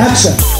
Action.